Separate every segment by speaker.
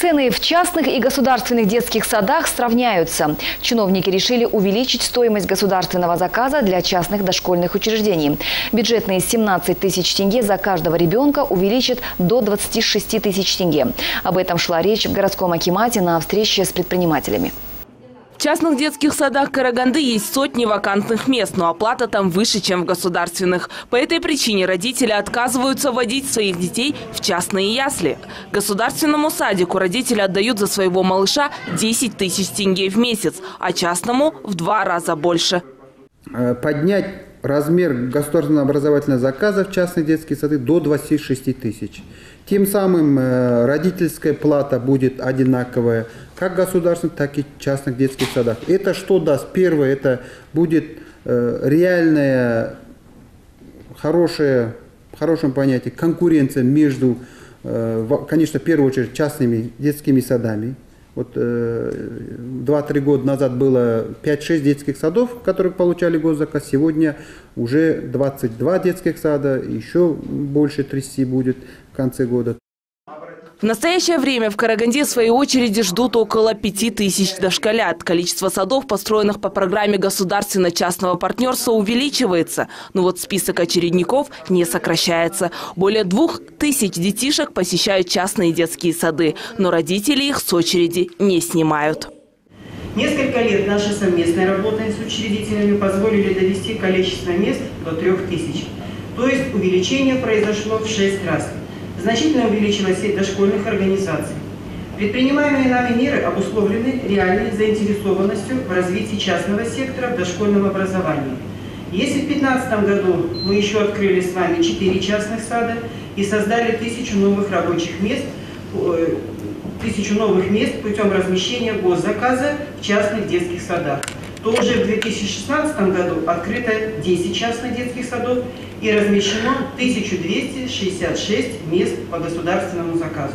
Speaker 1: Цены в частных и государственных детских садах сравняются. Чиновники решили увеличить стоимость государственного заказа для частных дошкольных учреждений. Бюджетные 17 тысяч тенге за каждого ребенка увеличат до 26 тысяч тенге. Об этом шла речь в городском акимате на встрече с предпринимателями.
Speaker 2: В частных детских садах Караганды есть сотни вакантных мест, но оплата там выше, чем в государственных. По этой причине родители отказываются водить своих детей в частные ясли. Государственному садику родители отдают за своего малыша 10 тысяч тенге в месяц, а частному в два раза больше.
Speaker 3: Э, поднять размер государственного образовательного заказа в частные детские сады до 26 тысяч. Тем самым э, родительская плата будет одинаковая как государственных, так и частных детских садах. Это что даст? Первое, это будет э, реальная, хорошая, в хорошем понятии, конкуренция между, э, конечно, в первую очередь, частными детскими садами. Вот э, 2-3 года назад было 5-6 детских садов, которые получали госзаказ. Сегодня уже 22 детских сада, еще больше 30 будет в конце года.
Speaker 2: В настоящее время в Караганде в своей очереди ждут около пяти тысяч дошколят. Количество садов, построенных по программе государственно-частного партнерства, увеличивается. Но вот список очередников не сокращается. Более двух тысяч детишек посещают частные детские сады. Но родители их с очереди не снимают.
Speaker 4: Несколько лет нашей совместной работы с учредителями позволили довести количество мест до трех тысяч. То есть увеличение произошло в шесть раз значительно увеличилась сеть дошкольных организаций. Предпринимаемые нами меры обусловлены реальной заинтересованностью в развитии частного сектора в дошкольном образовании. Если в 2015 году мы еще открыли с вами 4 частных сада и создали тысячу новых рабочих мест, э, тысячу новых мест путем размещения госзаказа в частных детских садах, то уже в 2016 году открыто 10 частных детских садов и размещено 1266 мест по государственному заказу.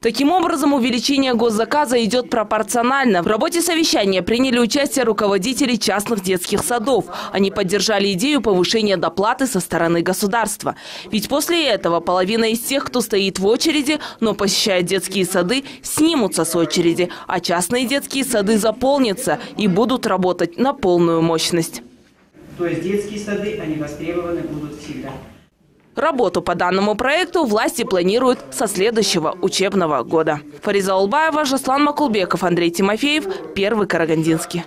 Speaker 2: Таким образом, увеличение госзаказа идет пропорционально. В работе совещания приняли участие руководители частных детских садов. Они поддержали идею повышения доплаты со стороны государства. Ведь после этого половина из тех, кто стоит в очереди, но посещает детские сады, снимутся с очереди, а частные детские сады заполнятся и будут работать на полную мощность.
Speaker 4: То есть детские сады, они востребованы будут всегда.
Speaker 2: Работу по данному проекту власти планируют со следующего учебного года. Фариза Улбаева, Жаслан Макулбеков, Андрей Тимофеев, Первый Карагандинский.